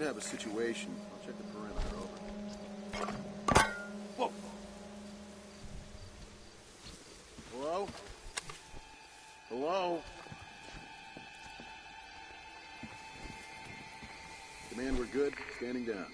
have a situation. I'll check the perimeter. Over. Whoa. Hello? Hello? Command, we're good. Standing down.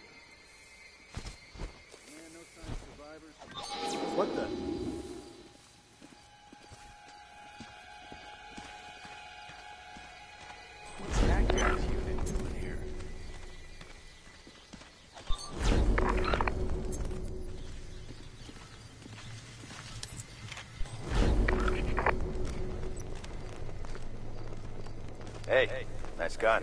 Hey, nice gun.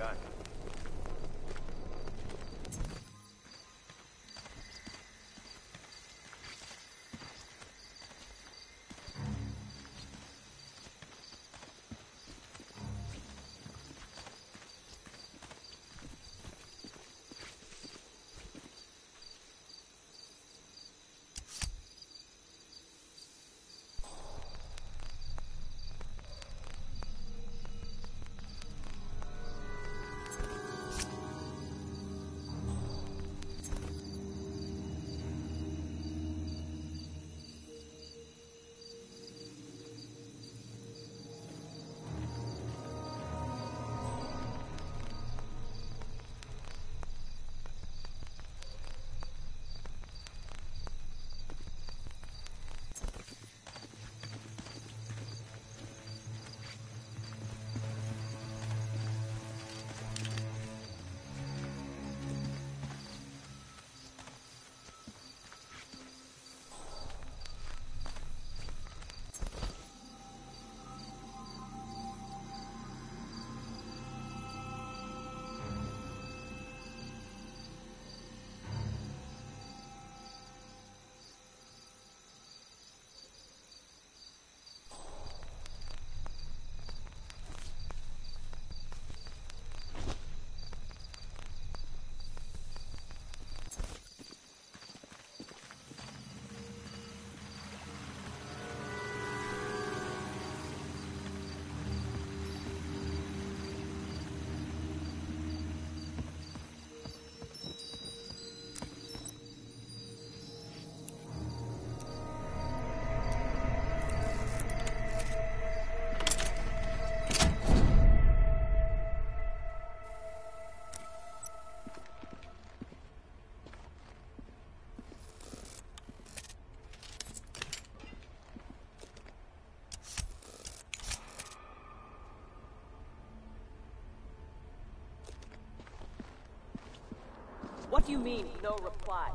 What do you mean, no reply?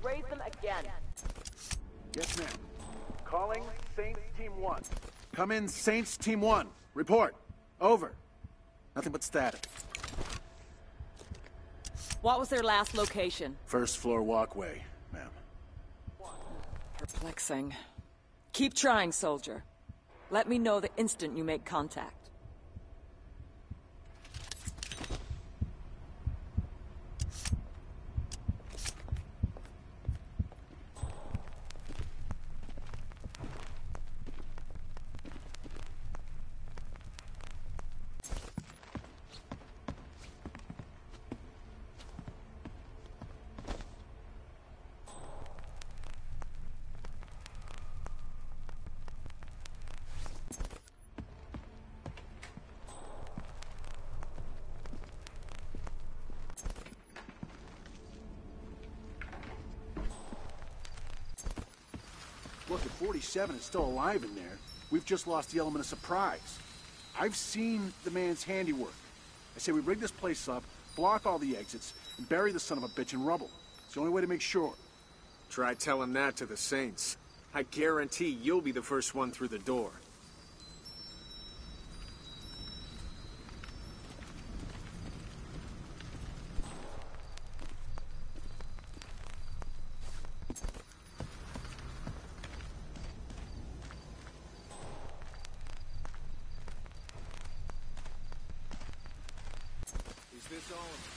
Raise them again. Yes, ma'am. Calling Saints Team 1. Come in, Saints Team 1. Report. Over. Nothing but static. What was their last location? First floor walkway, ma'am. Perplexing. Keep trying, soldier. Let me know the instant you make contact. 7 is still alive in there. We've just lost the element of surprise. I've seen the man's handiwork. I say we rig this place up, block all the exits, and bury the son of a bitch in rubble. It's the only way to make sure. Try telling that to the Saints. I guarantee you'll be the first one through the door. Is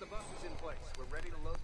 the bus is in place. We're ready to load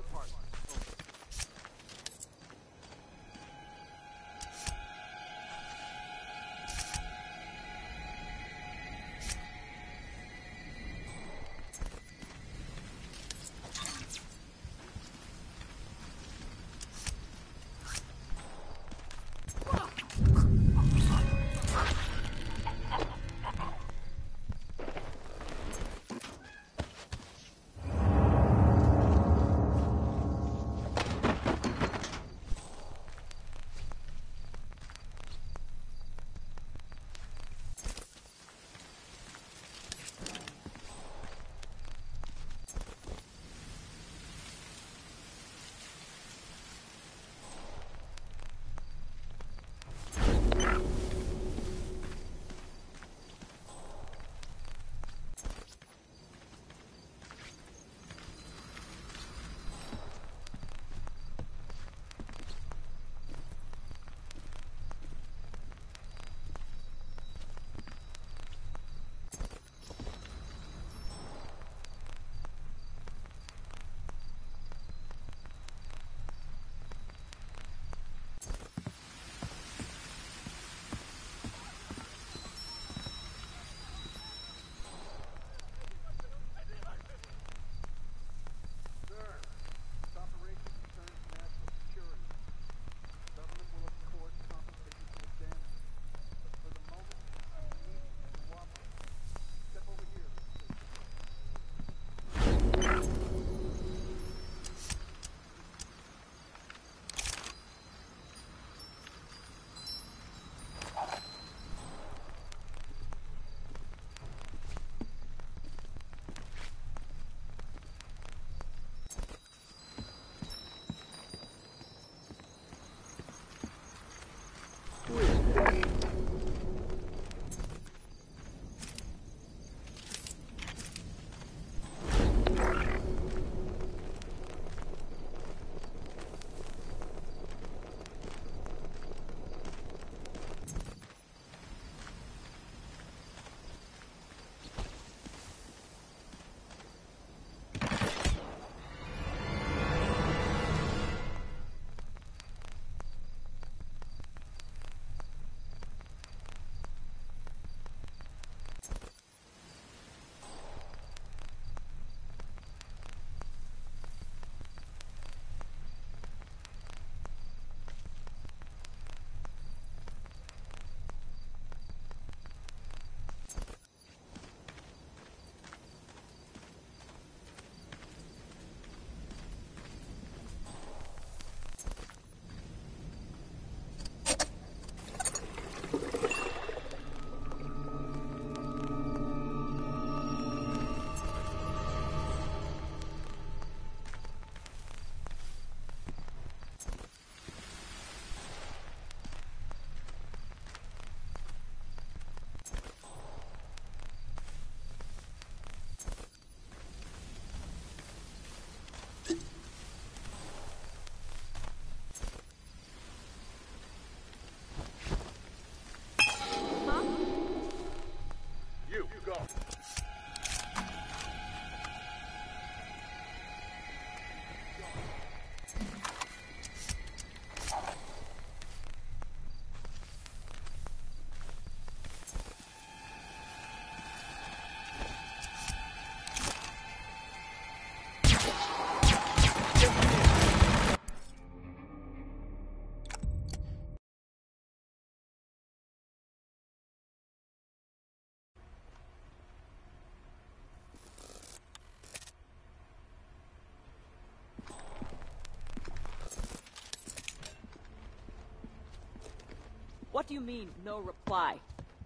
What do you mean, no reply?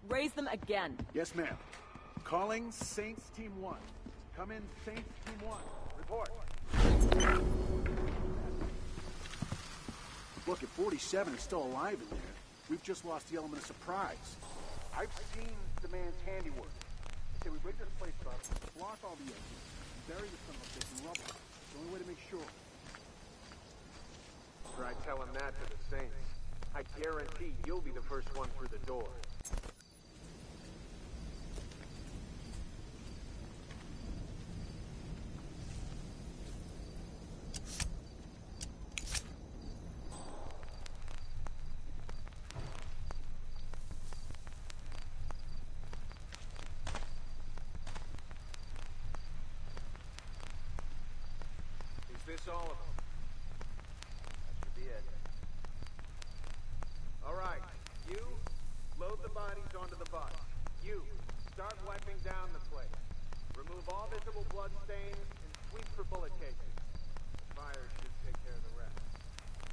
Raise them again. Yes, ma'am. Calling Saints Team 1. Come in, Saints Team 1. Report. Look, if 47 is still alive in there, we've just lost the element of surprise. I've seen the man's handiwork. I say we rig this place up, block all the exits, and bury the son of a bitch in rubble. It's the only way to make sure. Try telling that to the Saints. I guarantee you'll be the first one through the door. Is this all of them? That should be it. All right, you load the bodies onto the bus. You start wiping down the place. Remove all visible blood stains and sweep for bullet casings. Fire should take care of the rest.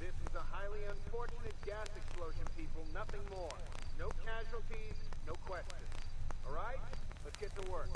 This is a highly unfortunate gas explosion, people. Nothing more. No casualties, no questions. All right? Let's get to work.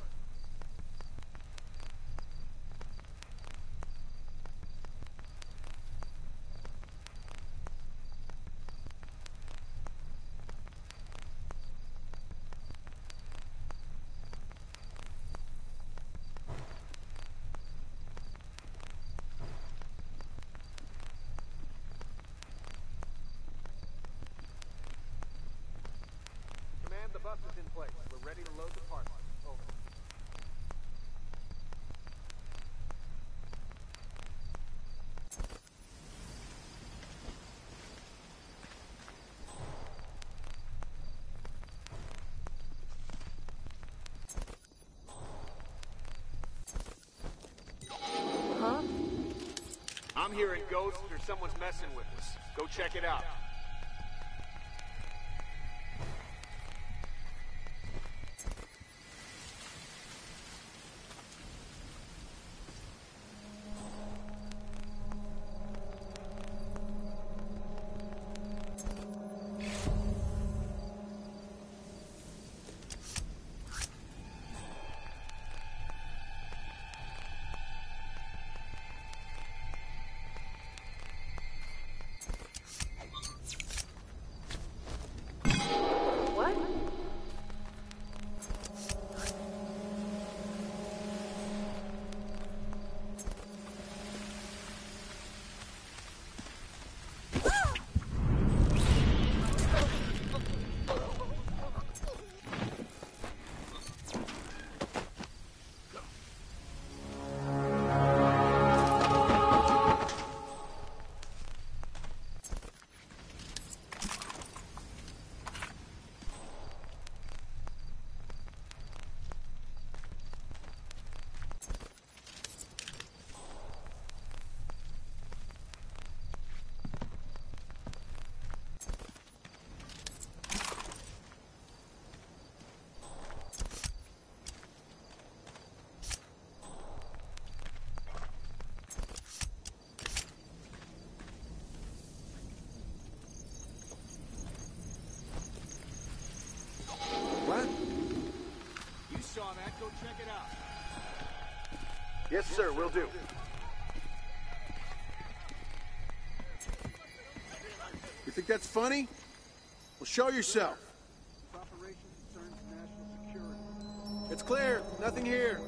Command, the bus is in place. We're ready to load the parts. Over. I'm hearing ghosts or someone's messing with us. Go check it out. Saw that. Go check it out. Yes, sir, We'll do. You think that's funny? Well, show yourself. This operation concerns national security. It's clear. Nothing here.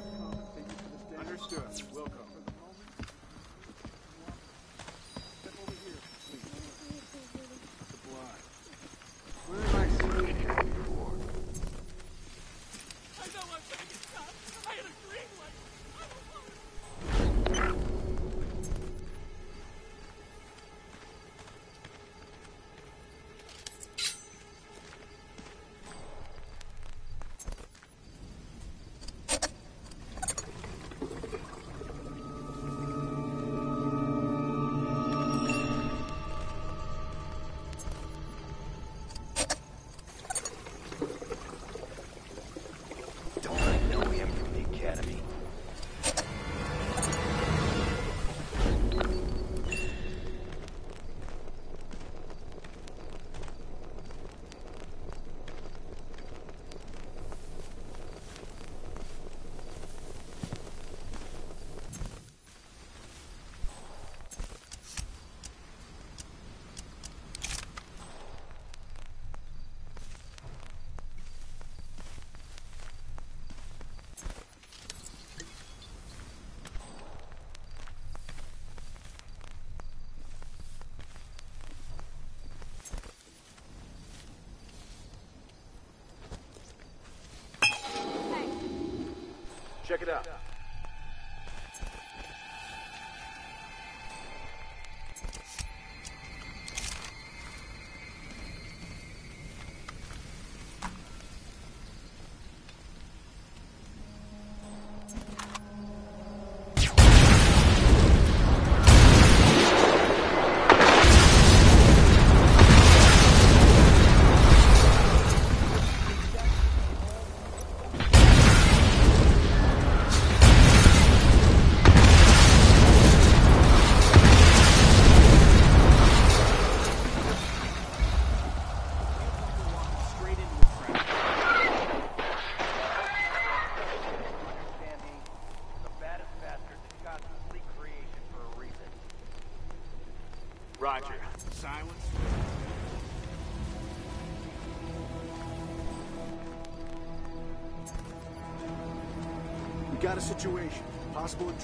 Check it out.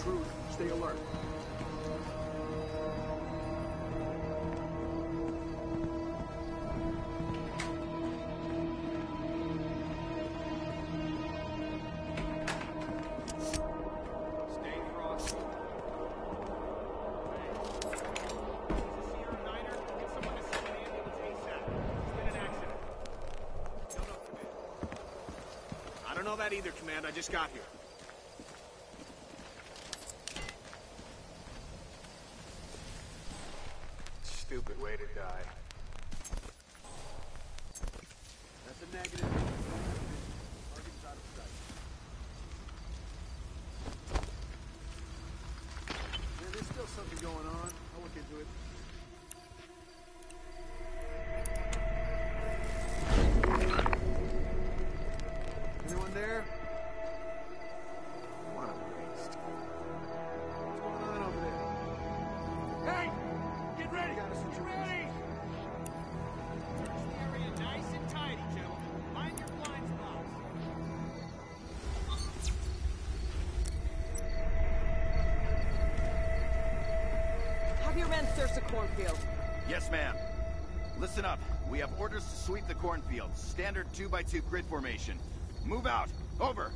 Don't know, Command. I don't know that either, Command. I just got here. Stupid way to die. That's a negative. Target's out of sight. Man, there's still something going on. I'll look into it. Sweep the cornfield. Standard 2x2 grid formation. Move out. Over.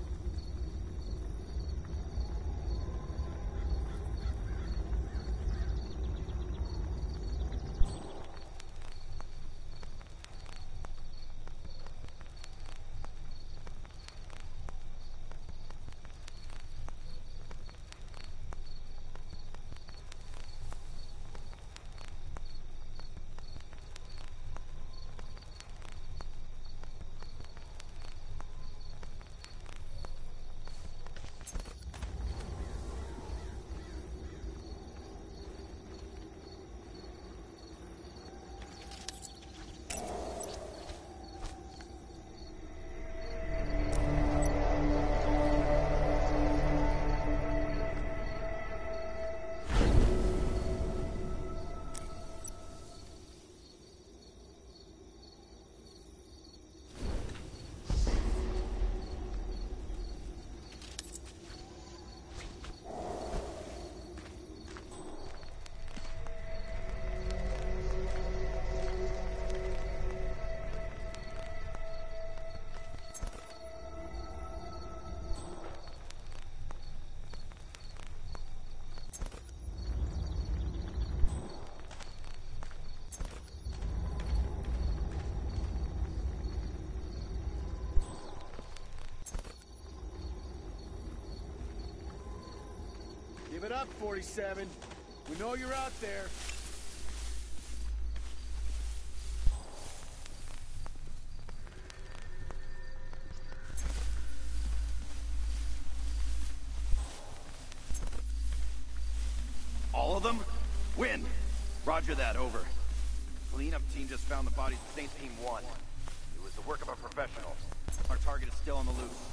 Give it up, 47. We know you're out there. All of them? Win. Roger that. Over. Cleanup team just found the bodies of Saints Team 1. It was the work of a professional. Our target is still on the loose.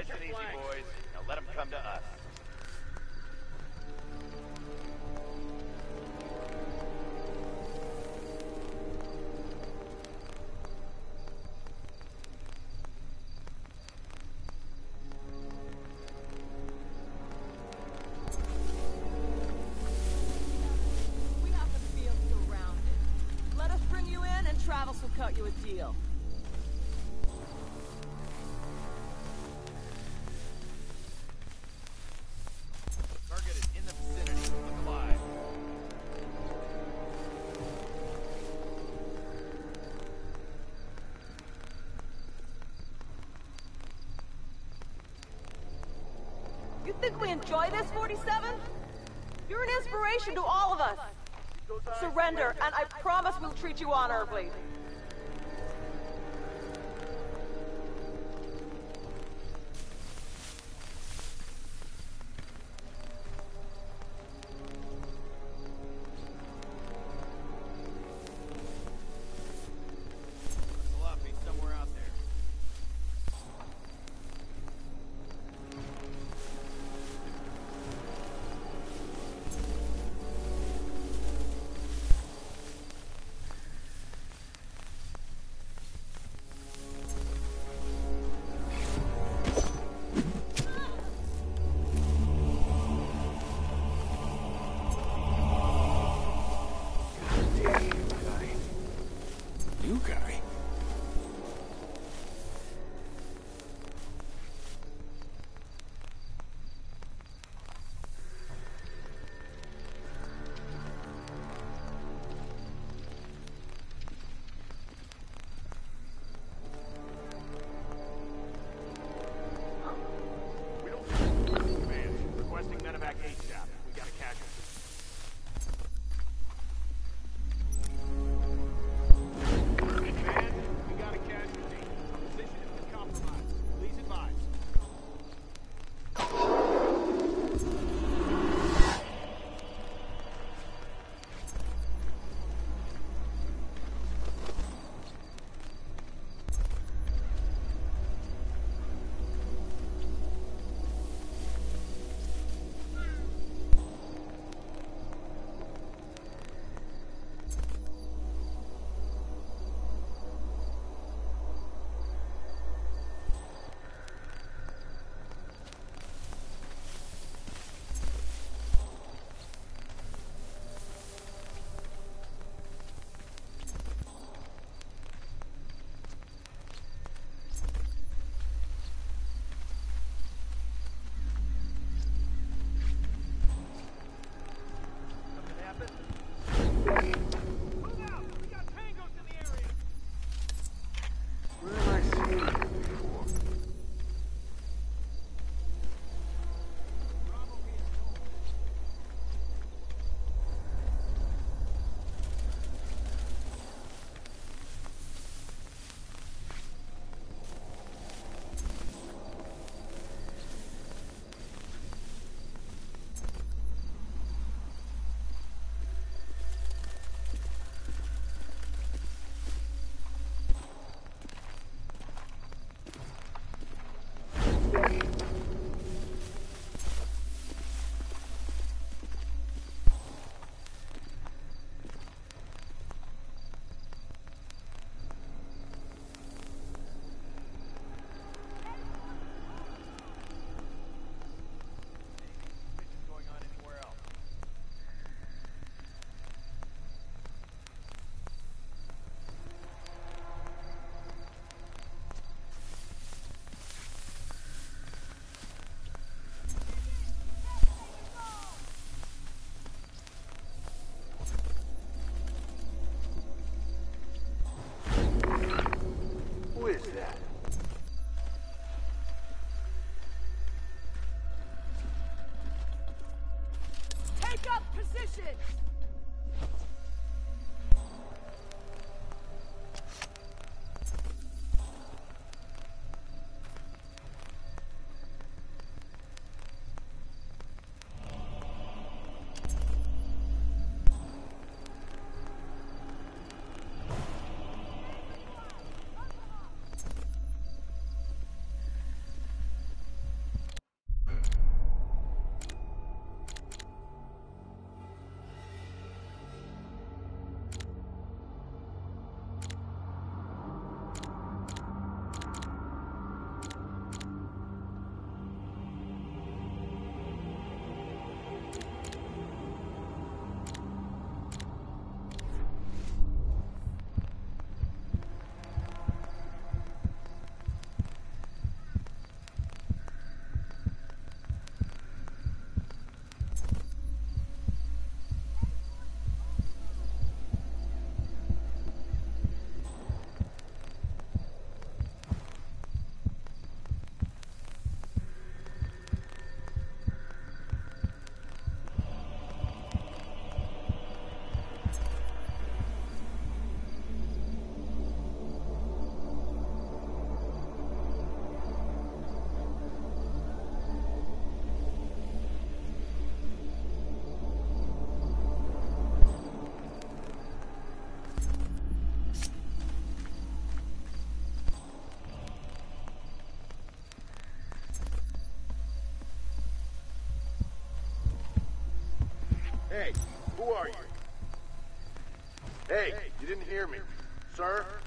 Nice and easy, boys. Now let them come to us. Think we enjoy this, 47? You're an inspiration to all of us. Surrender, and I promise we'll treat you honorably. position! Hey, who are you? Hey, you didn't hear me. Sir?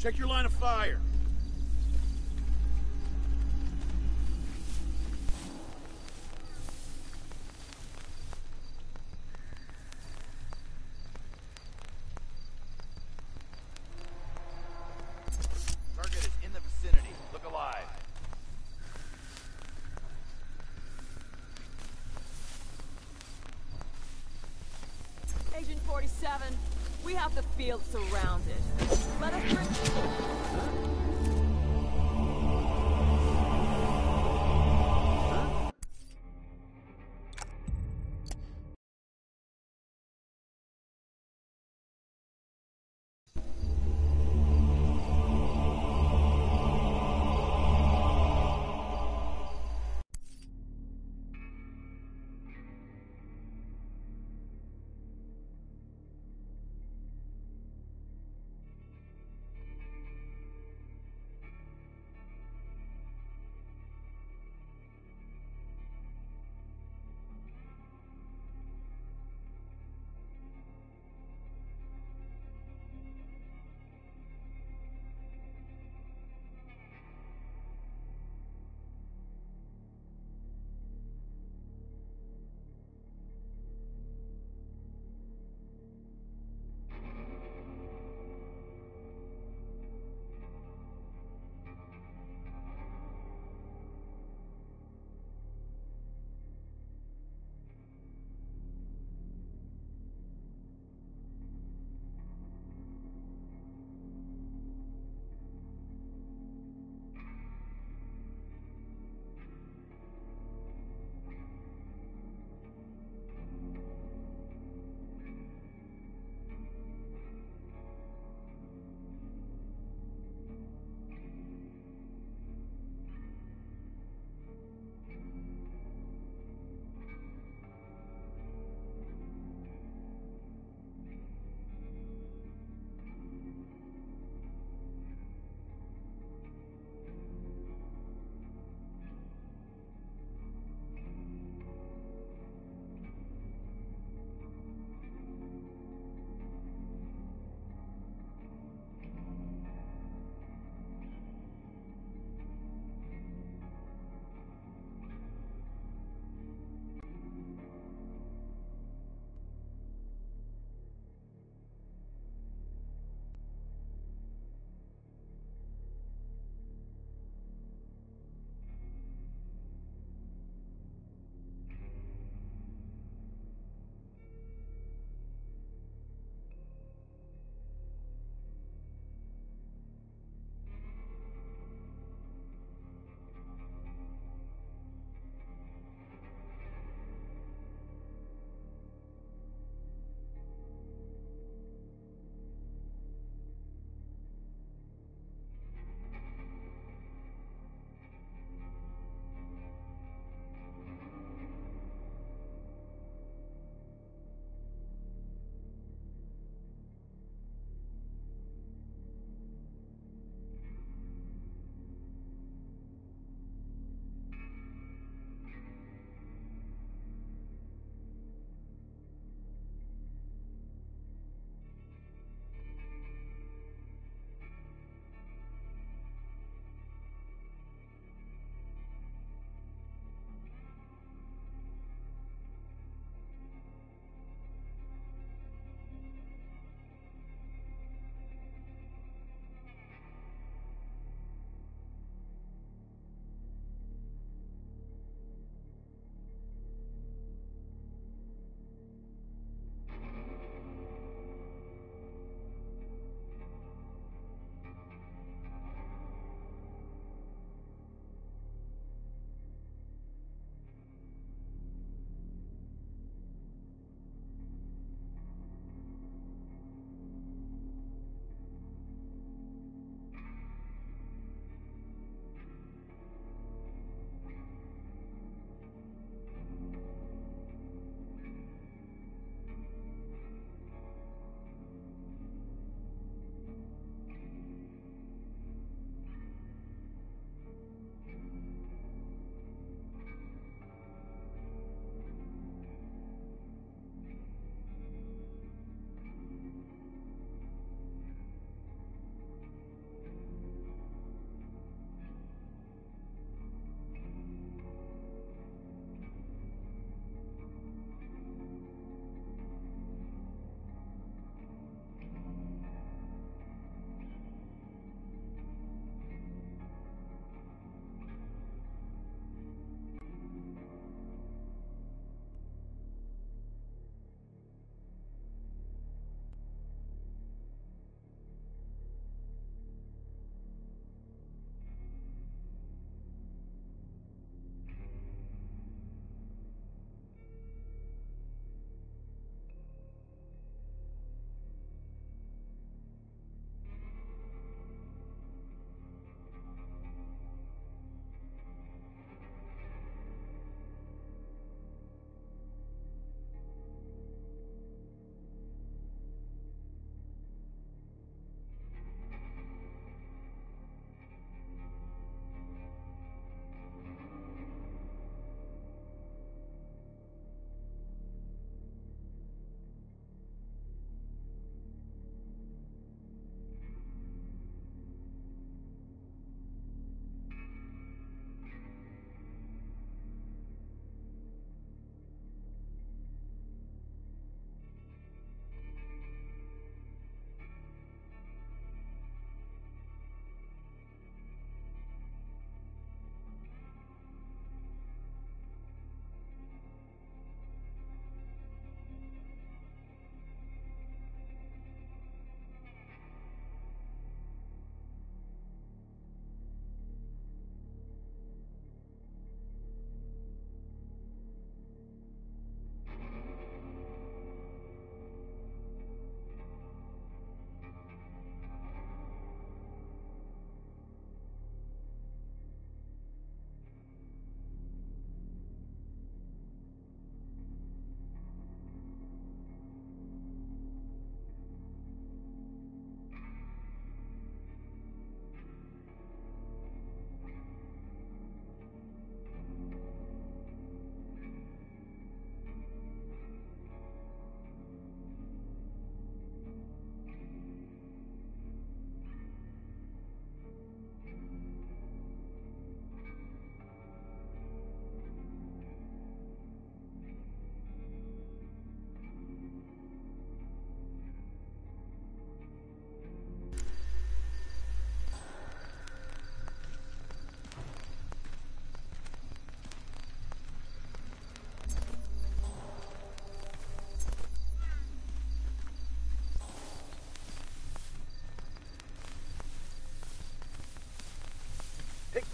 Check your line of fire. Target is in the vicinity. Look alive. Agent 47, we have the field surrounded. Let us bring...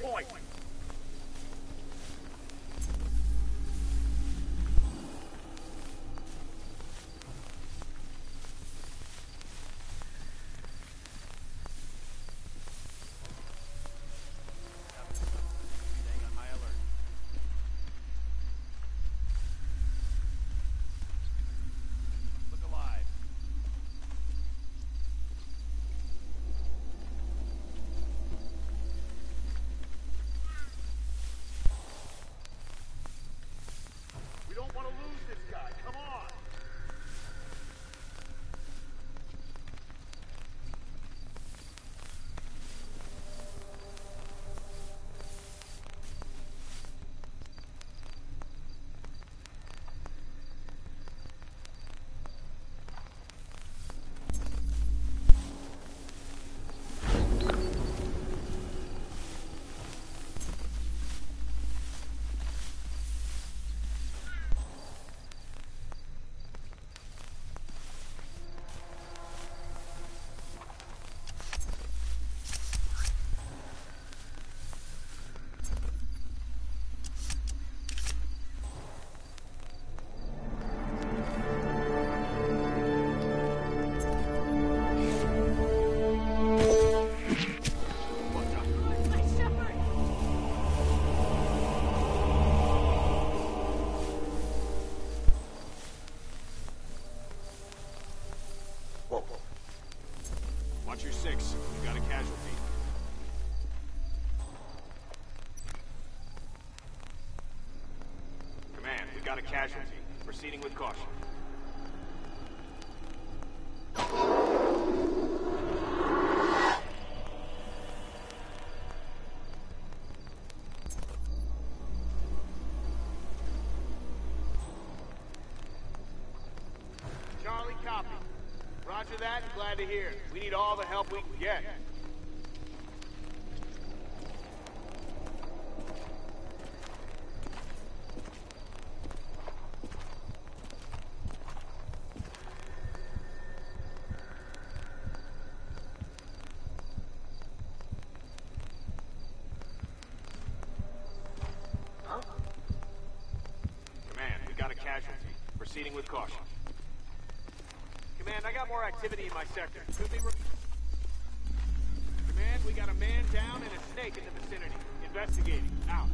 point. Watch your six. We got a casualty. Command, we got a casualty. Proceeding with caution. Charlie, copy. Roger that. Glad to hear. We need all the help we can get. Command, we got a casualty. Proceeding with caution. I got more activity in my sector. Could be... Command, we got a man down and a snake in the vicinity. Investigating. Out.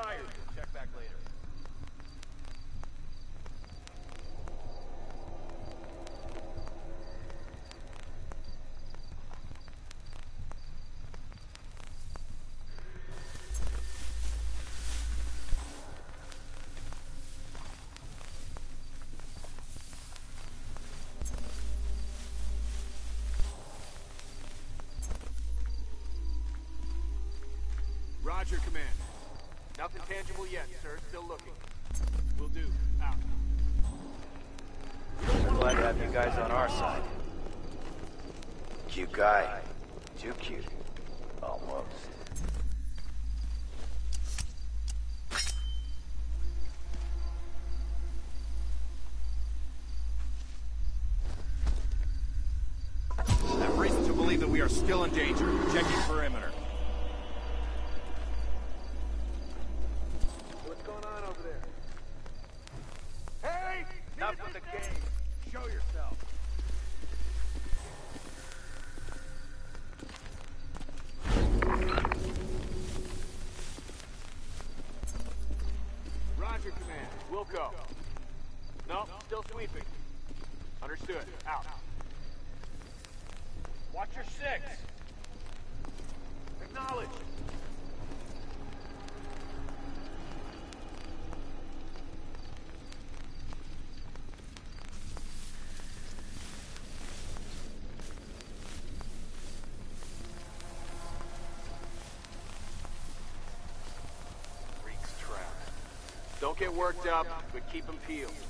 Check back later. Roger, command. Nothing tangible yet, sir. Still looking. We'll do. Out. We're Glad to have you guys on our side. Cute guy. Too cute. Almost. I have reason to believe that we are still in danger. Checking perimeter. What's going on over there? Hey! Need Nothing. of the game. Show yourself. Roger, Command. We'll go. No, still sweeping. Understood. Out. Watch your six. Acknowledge. Reek's trapped. Don't get worked up, but keep them peeled.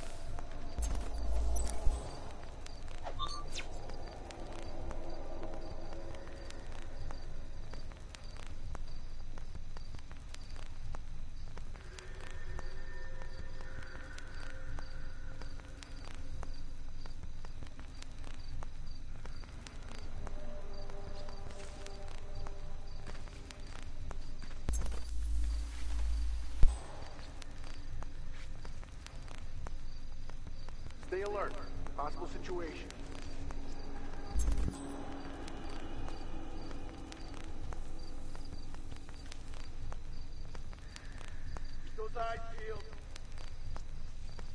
Stay alert. Possible situation. Those eyes peeled.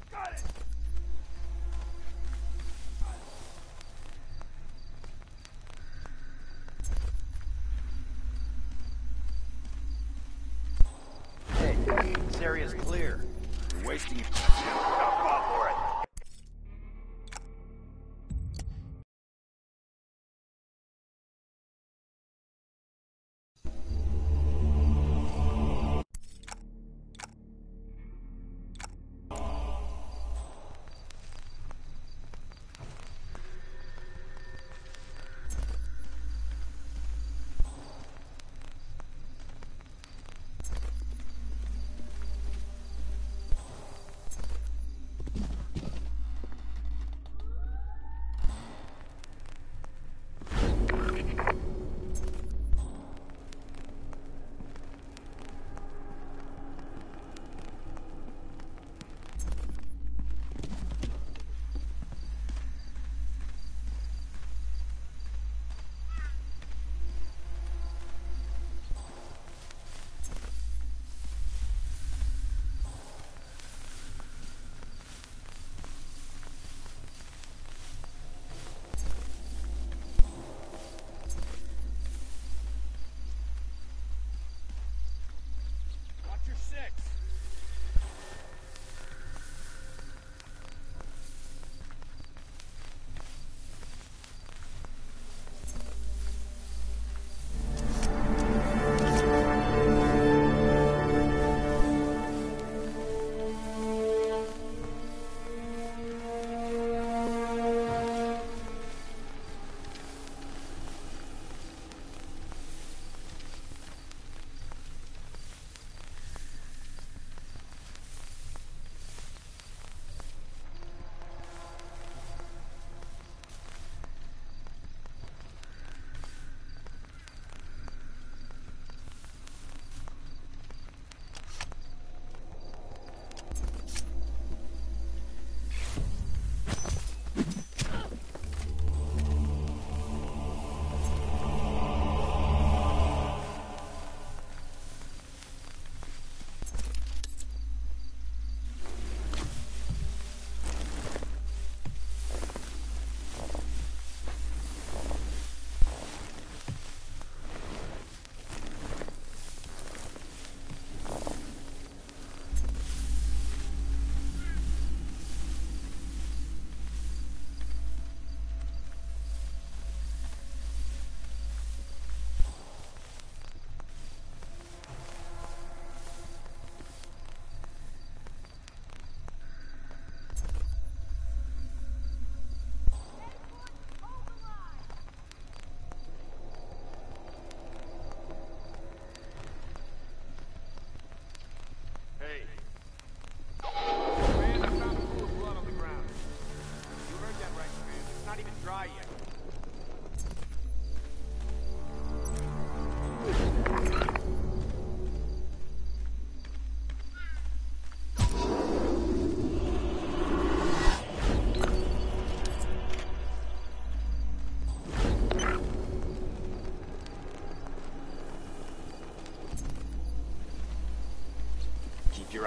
Got it. Hey, this area's clear. You're wasting your Now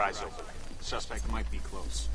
eyes open. Suspect might be close.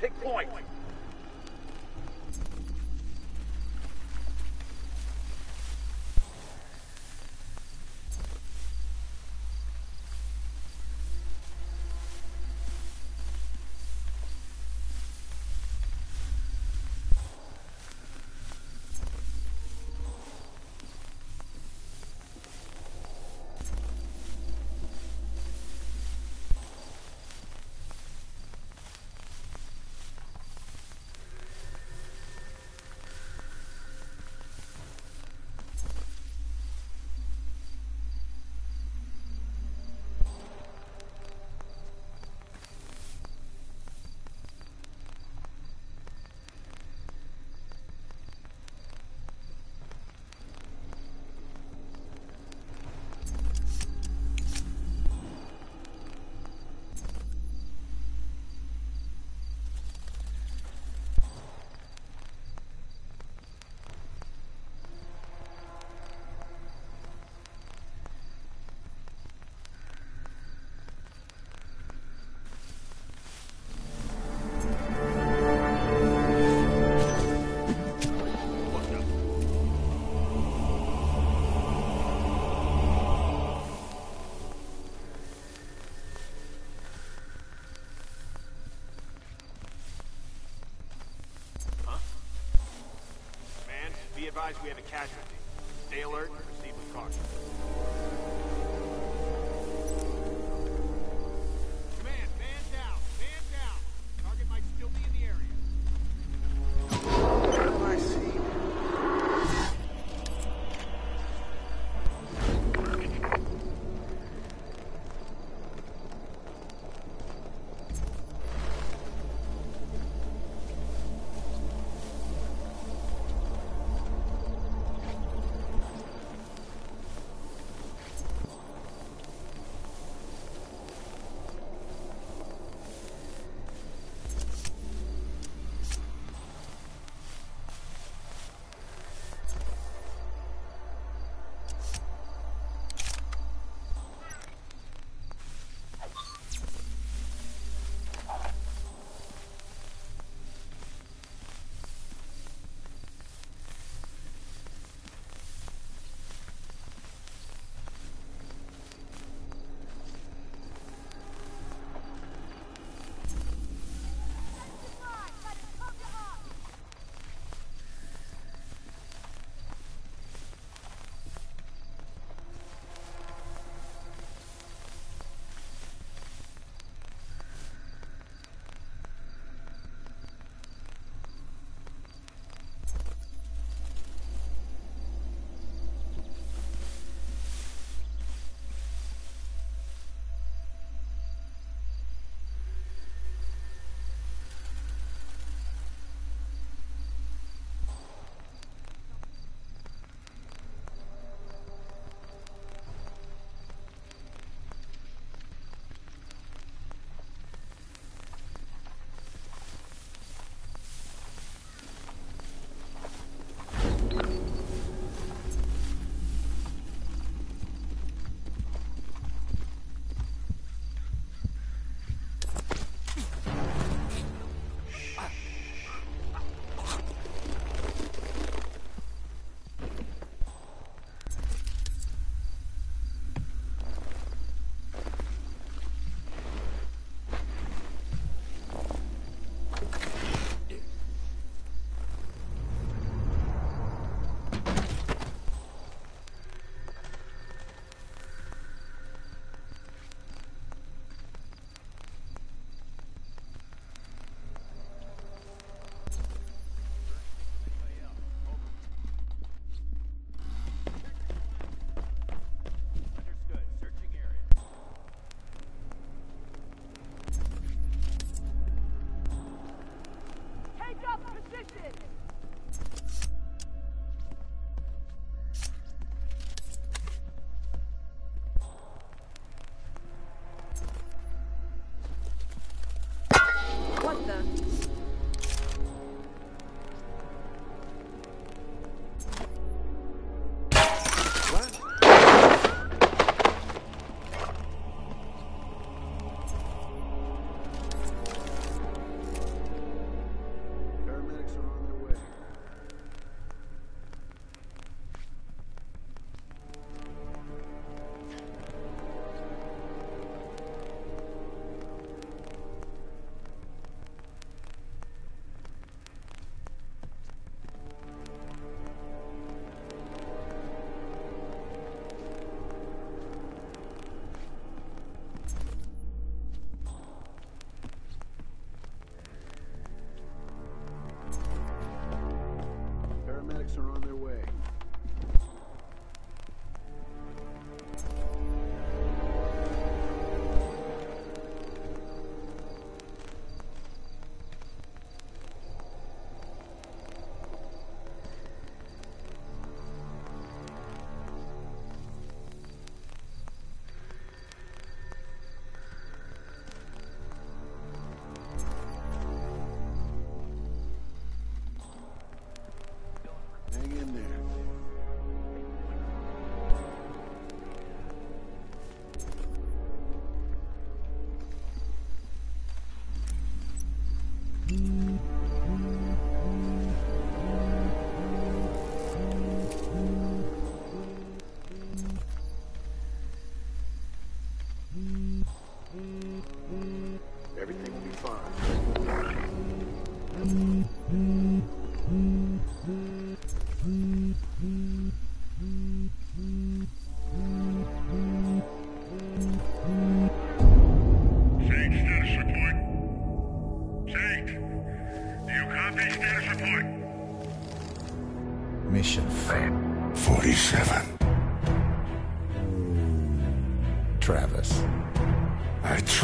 Take point. Advised we have a casualty. Stay alert and proceed with caution.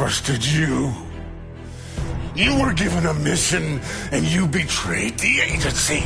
Trusted you. You were given a mission and you betrayed the agency.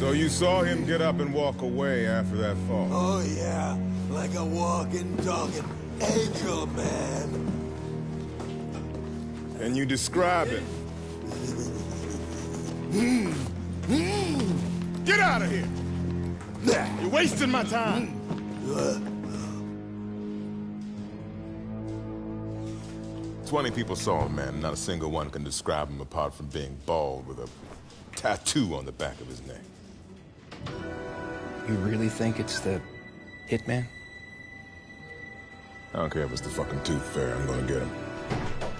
So you saw him get up and walk away after that fall? Oh yeah, like a walking, talking angel man. Can you describe it? Hmm. Hmm. Get out of here! You're wasting my time! Twenty people saw him, man. Not a single one can describe him apart from being bald with a tattoo on the back of his neck. You really think it's the hitman? I don't care if it's the fucking tooth fairy. I'm gonna get him.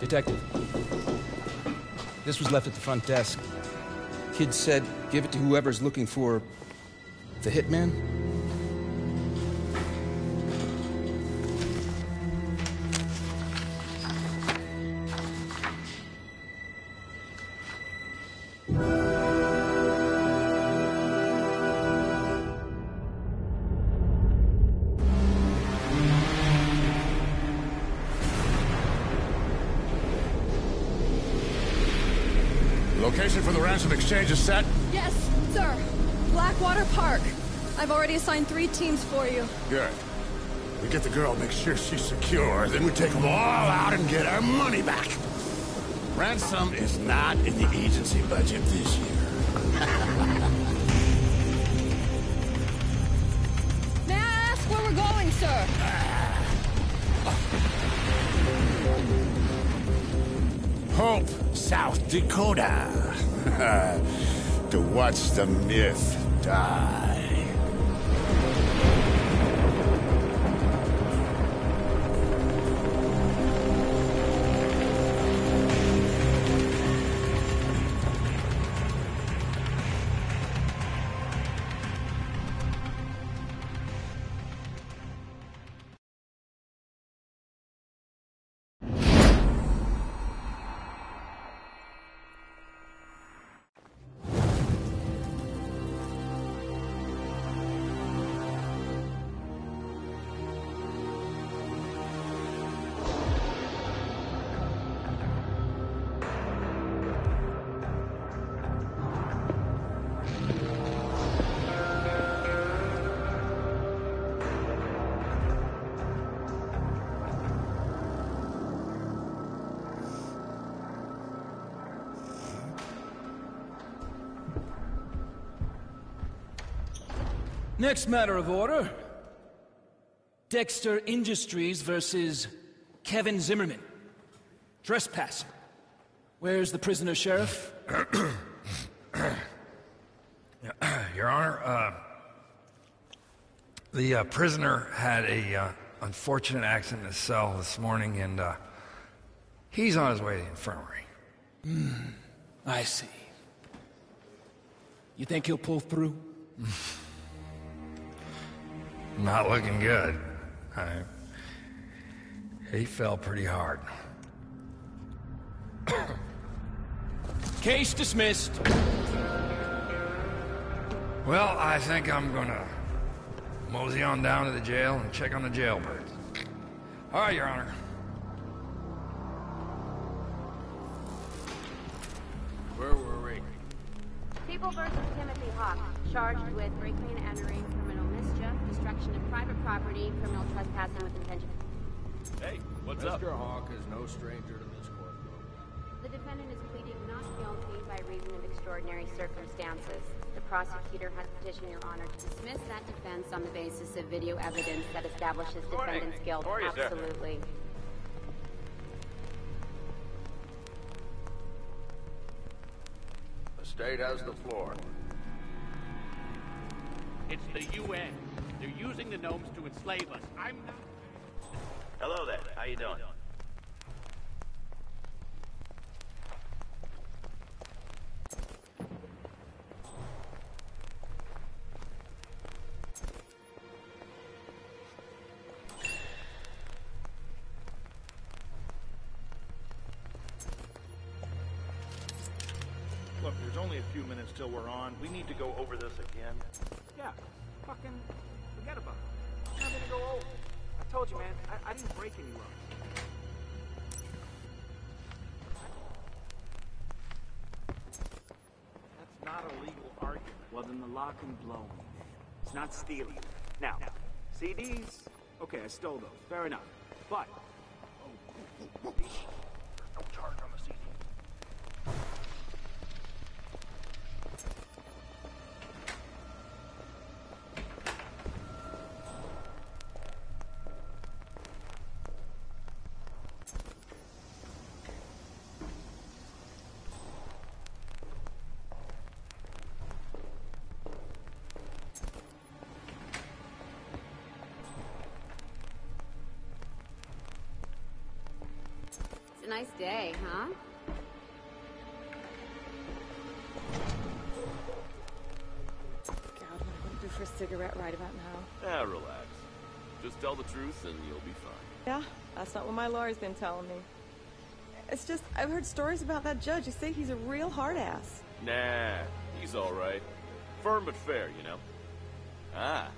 Detective. This was left at the front desk. Kid said, give it to whoever's looking for the hitman. Exchange is set? Yes, sir. Blackwater Park. I've already assigned three teams for you. Good. We get the girl, make sure she's secure, then we take them all out and get our money back. Ransom is not in the agency budget this year. Dakota. to watch the myth die. Next matter of order. Dexter Industries versus Kevin Zimmerman. Trespassing. Where's the prisoner, Sheriff? Your Honor, uh, the uh, prisoner had a uh, unfortunate accident in his cell this morning, and uh, he's on his way to the infirmary. Hmm. I see. You think he'll pull through? Not looking good. I, he fell pretty hard. Case dismissed. Well, I think I'm gonna mosey on down to the jail and check on the jailbirds. All right, Your Honor. Where were we? People versus Timothy Hawk, charged with breaking and entering, criminal mischief, destruction of private property, criminal trespassing with intention. Hey, what's Mr. up? Hawk is no stranger to this courtroom. The defendant is pleading not guilty by reason of extraordinary circumstances. The prosecutor has petitioned Your Honor to dismiss that defense on the basis of video evidence that establishes Morning. defendant's guilt. How are you, sir? Absolutely. The state has the floor. It's the UN. They're using the gnomes to enslave us. I'm not. Hello there. How you doing? Look, there's only a few minutes till we're on. We need to go over this again. Yeah, fucking forget about it. I'm not gonna go over. I told you, man. I, I didn't break any laws. That's not a legal argument. Well, then the lock and blow me. It's not stealing. Now, CDs? Okay, I stole those. Fair enough. But, No nice day, huh? God, what I want to do for a cigarette right about now. Ah, relax. Just tell the truth and you'll be fine. Yeah, that's not what my lawyer's been telling me. It's just, I've heard stories about that judge. You say he's a real hard ass. Nah, he's alright. Firm but fair, you know? Ah,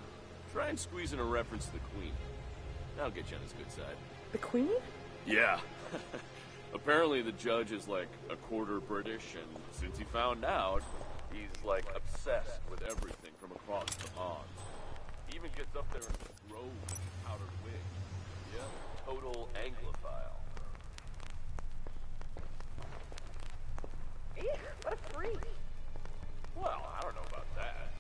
try and squeeze in a reference to the Queen. That'll get you on his good side. The queen? Yeah. Apparently the judge is like a quarter British, and since he found out, he's like obsessed with everything from across the pond. He even gets up there and throws his powdered wig. Yeah, total Anglophile. Eek, what a freak. Well, I don't know about that.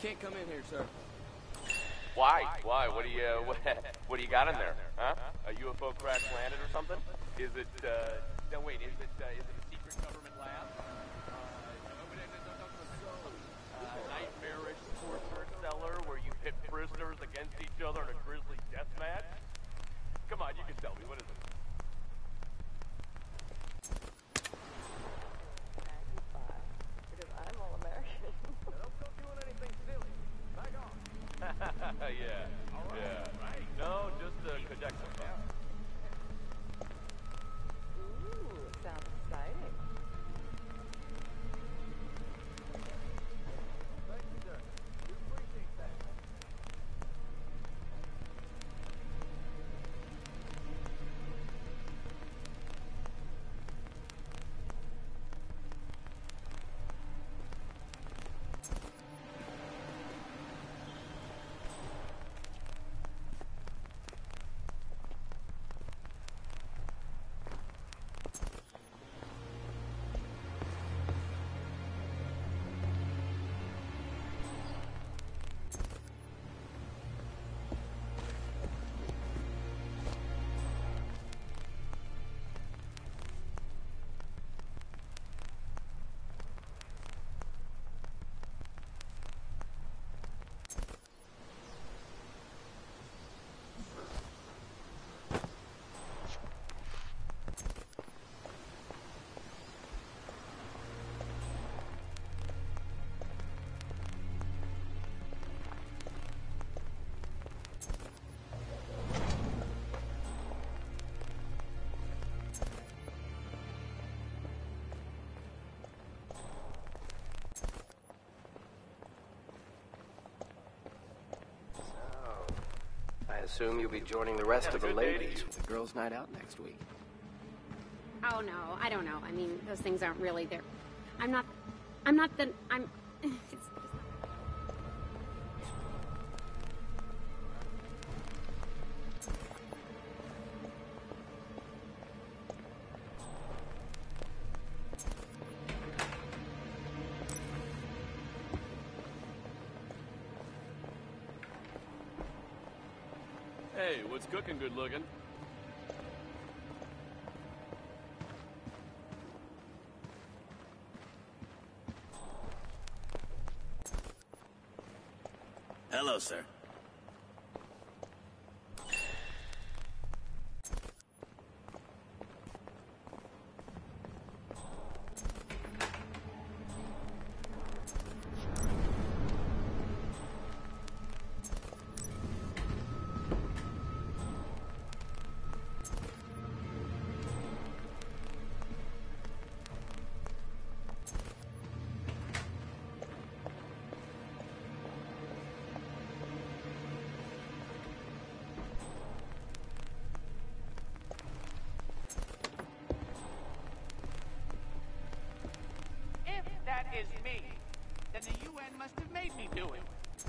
Can't come in here, sir. Why? Why? What do you uh, what, what do you got in there? Huh? A UFO crash landed or something? Is it? Uh, no, wait. Is it? Uh, is it a secret government lab? Uh, uh, nightmarish torture cellar where you pit prisoners against each other in a grisly death match? Come on, you can tell me. What is it? Because I assume you'll be joining the rest of the ladies for the girls' night out next week. Oh no, I don't know. I mean, those things aren't really there. I'm not. I'm not the. I'm. What's cooking good looking? Hello, sir.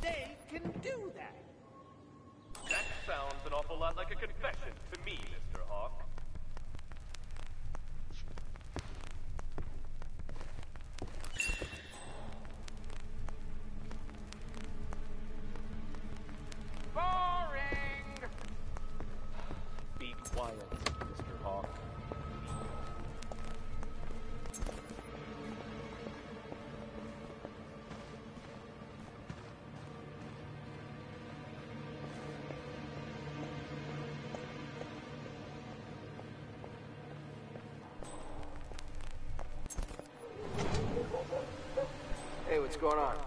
They can do Hey, what's going on?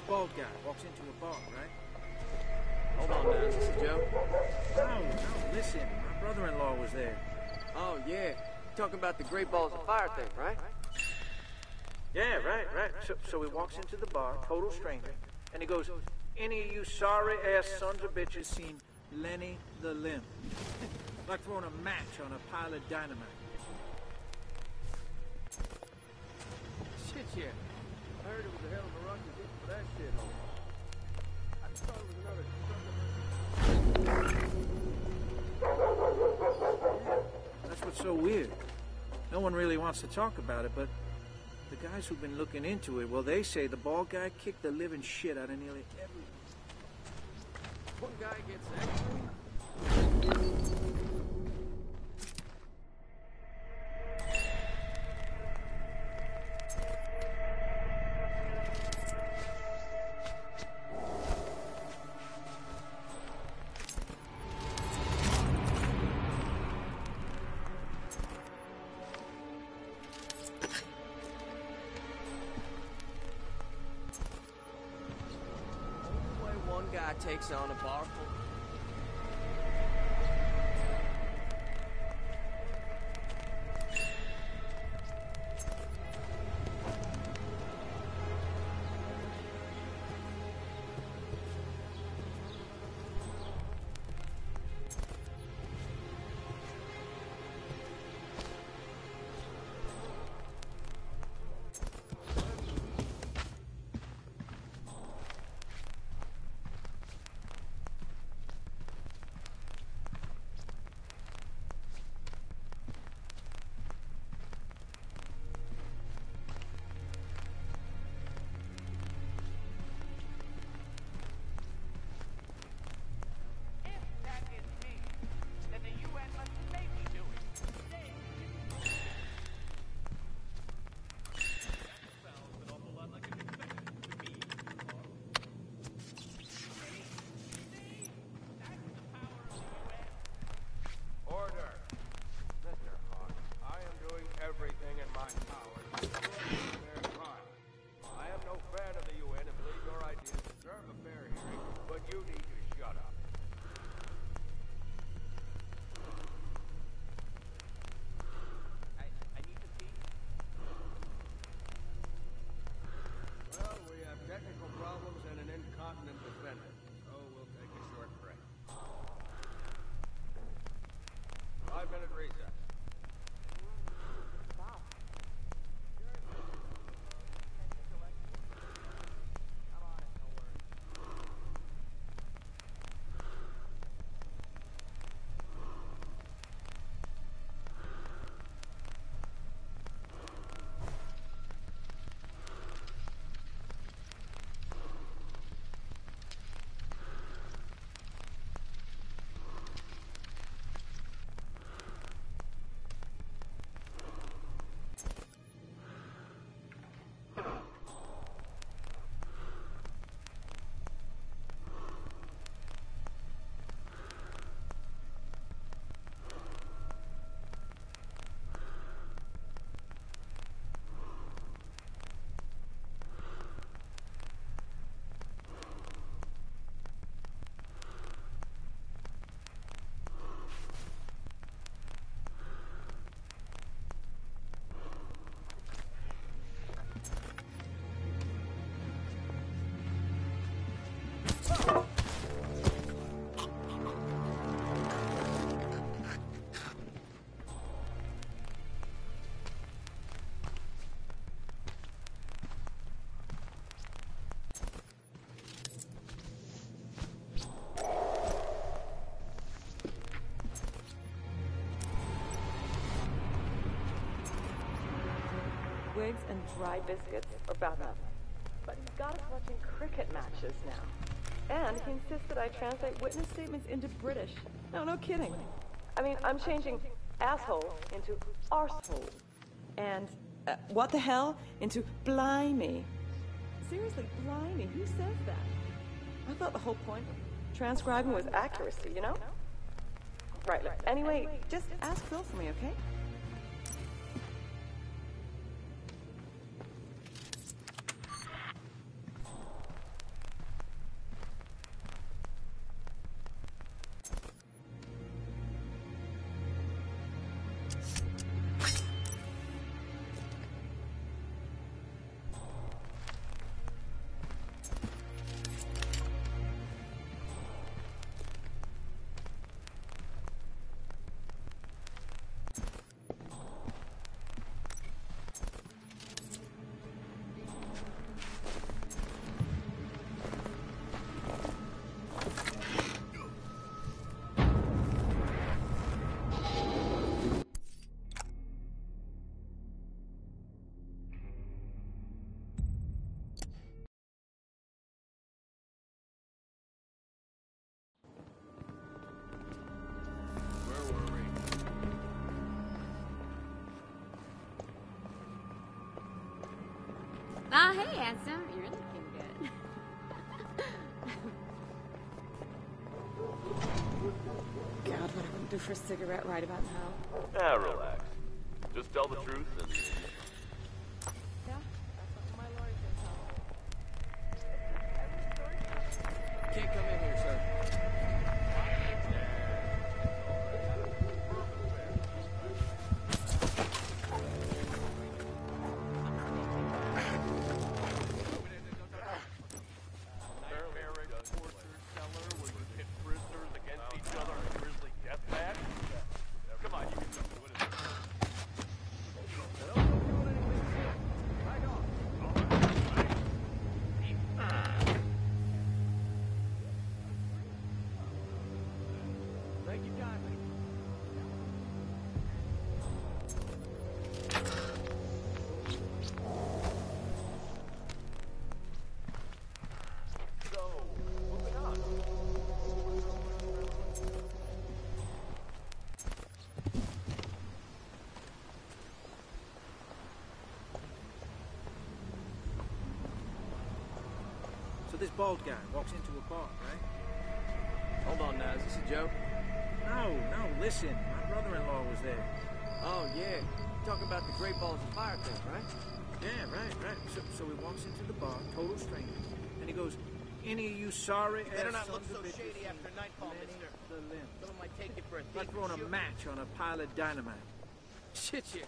Bald guy walks into a bar, right? Hold on, man. This is Joe. No, no, listen. My brother-in-law was there. Oh, yeah. Talking about the Great Balls of Fire thing, right? Yeah, right, right. So, so he walks into the bar, total stranger, and he goes, Any of you sorry-ass sons of bitches seen Lenny the Limb? like throwing a match on a pile of dynamite. Shit, yeah. One really wants to talk about it, but the guys who've been looking into it, well, they say the bald guy kicked the living shit out of nearly everyone. One guy gets. Takes on a bar Wigs and dry biscuits bad enough. But he's got us watching cricket matches now. And he insists that I translate witness statements into British. No, no kidding. I mean, I'm changing asshole into arsehole. And uh, what the hell into blimey. Seriously, blimey, who says that? I thought the whole point of transcribing was accuracy, you know? Right, look, anyway, just ask Phil for me, okay? Ah, hey, handsome. You're looking good. God, what I wouldn't do for a cigarette right about now. Ah, relax. Just tell the truth So this bald guy walks into a bar, right? Hold on now, is this a joke? No, no, listen. My brother-in-law was there. Oh, yeah. You talking about the Great Balls of Fire thing, right? Yeah, right, right. So, so he walks into the bar, total stranger, and he goes, "Any of you sorry Better ass not look so shady after nightfall, mister. the limb." Someone might take you for a thief. Like throwing a match on a pile of dynamite. Shit, you.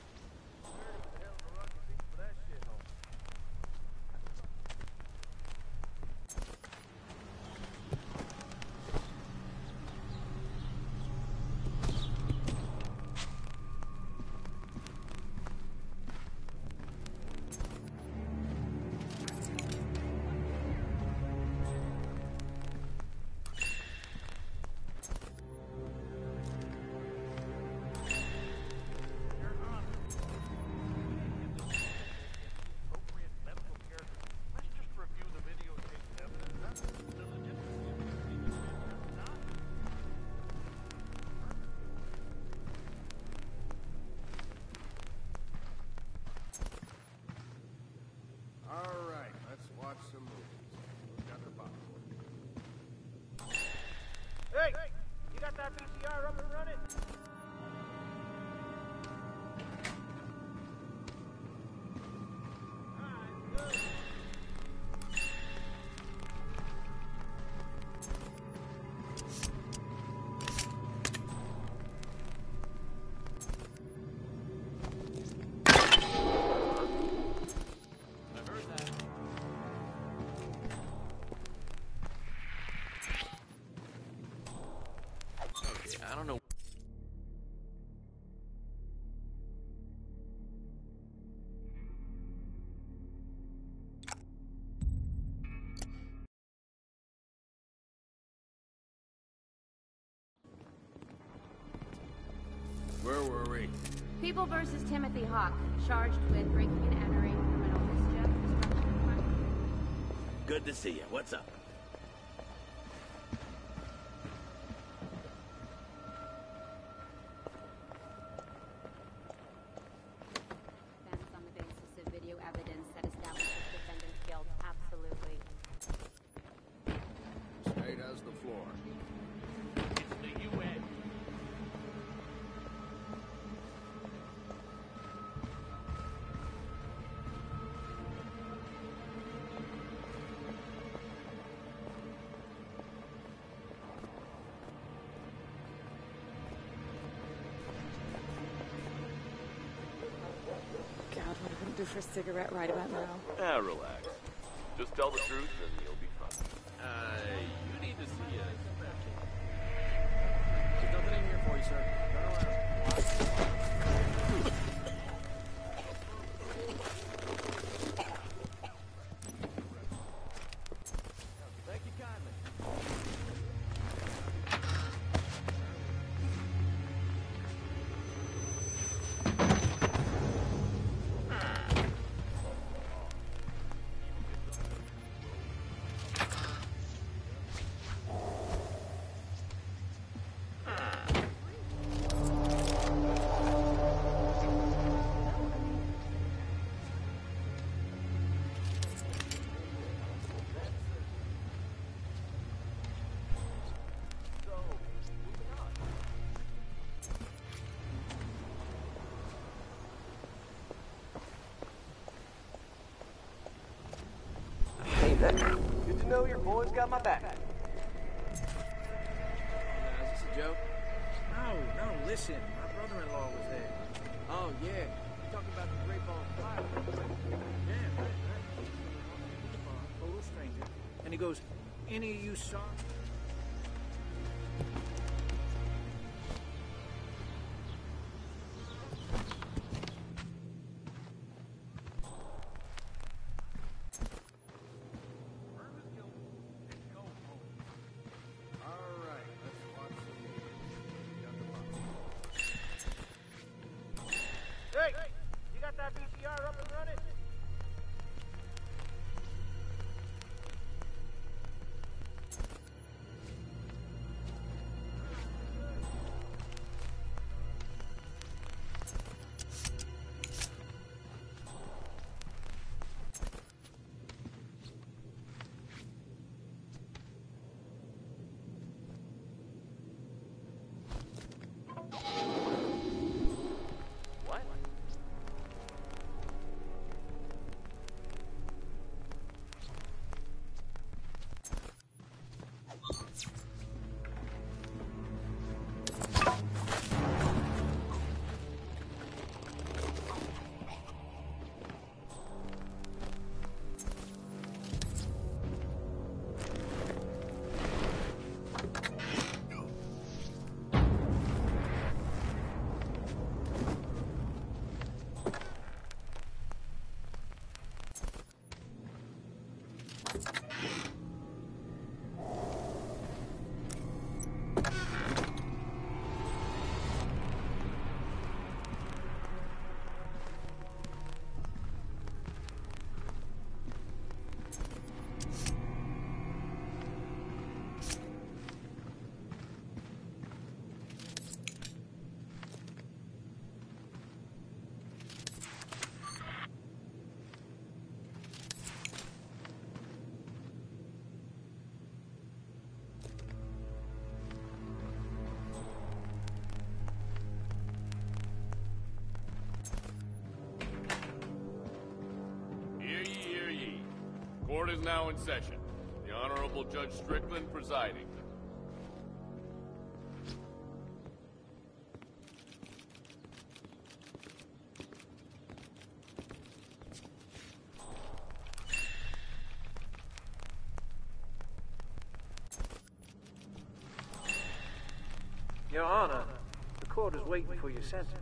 People versus Timothy Hawk, charged with breaking and entering criminal mischief. Good to see you. What's up? For a cigarette right about now. ah, relax. Just tell the truth and you'll be fine. Uh, you need to see a There's nothing in here for you, sir. Boys got my back. Uh, is this a joke? No, no, listen. My brother-in-law was there. Oh, yeah. You're talking about the Great Ball of Fire. Yeah, right, right. Total stranger. And he goes, any of you saw... Court is now in session. The Honorable Judge Strickland presiding. Your Honor, the court is waiting for your sentence.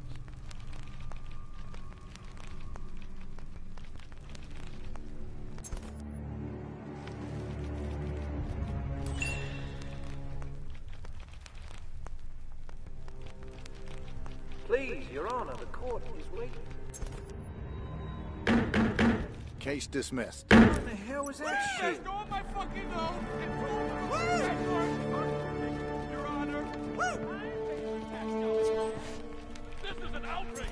Dismissed. What the hell was that shit? Stole my fucking nose Your Honor. This is an outrage!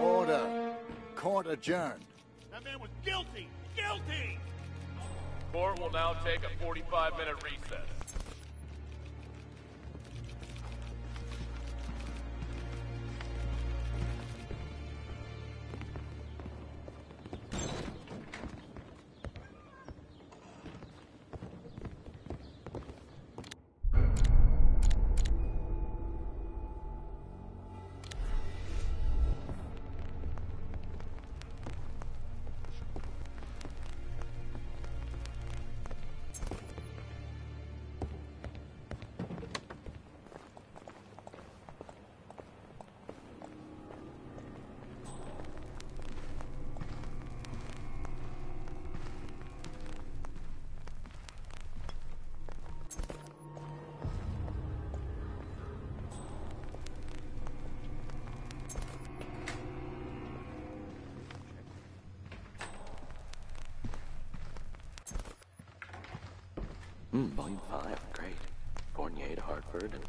Order. Court adjourned. That man was guilty! Guilty! Court will now take a 45 minute recess. Volume 5, great. Fournier to Hartford, and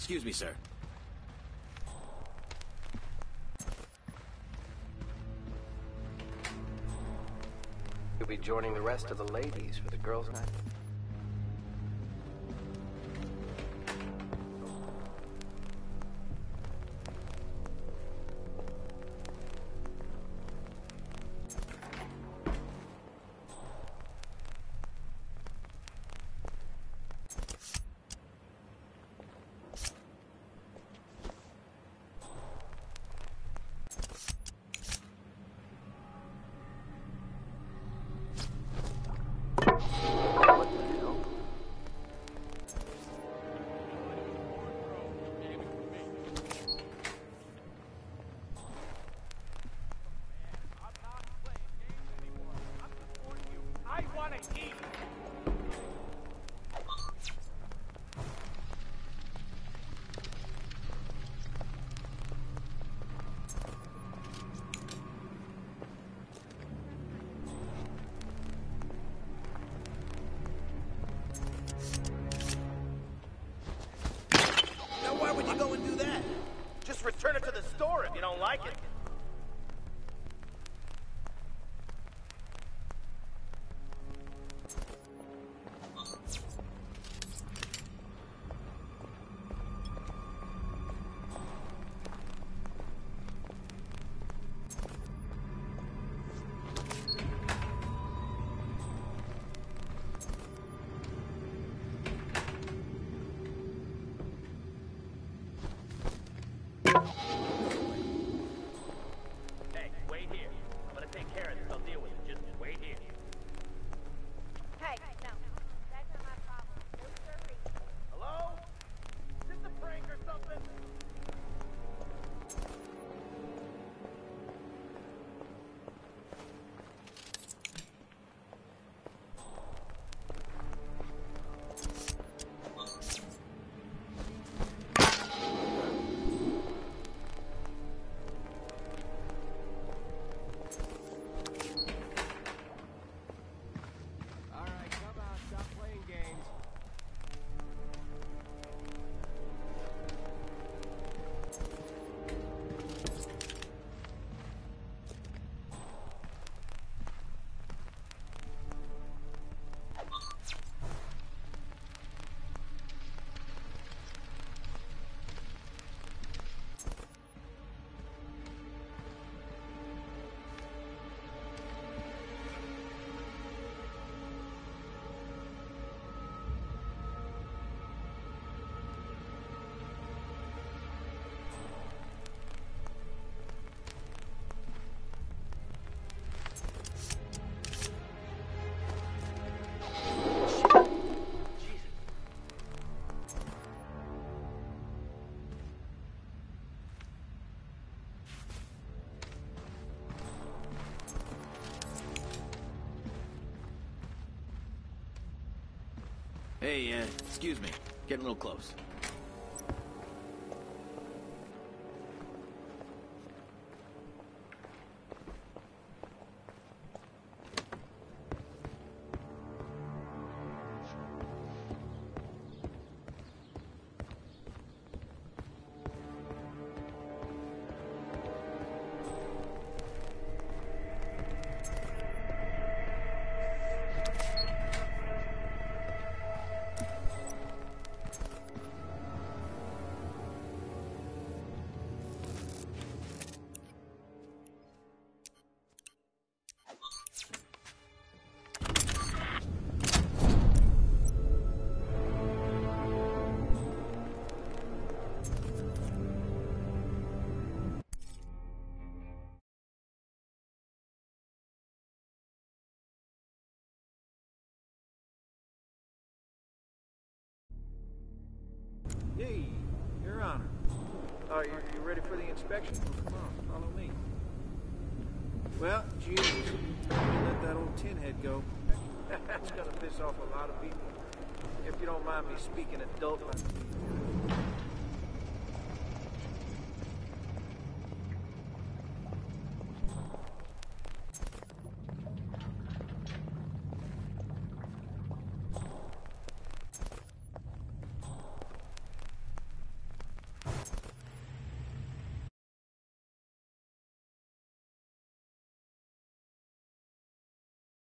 Excuse me, sir. You'll be joining the rest of the ladies for the girls' night. Hey, uh, excuse me. Getting a little close. Inspection? Well, come on, follow me. Well, Jesus, let that old tin head go. That's gonna piss off a lot of people. If you don't mind me speaking adult.